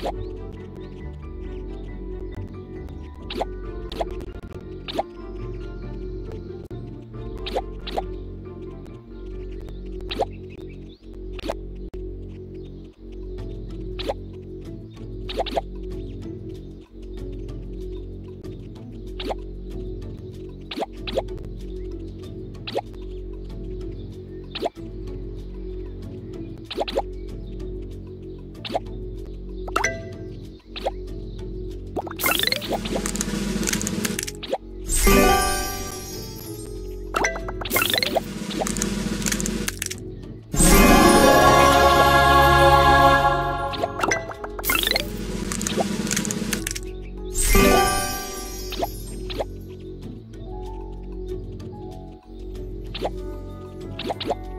Yeah. ピラピラ。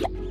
Yeah.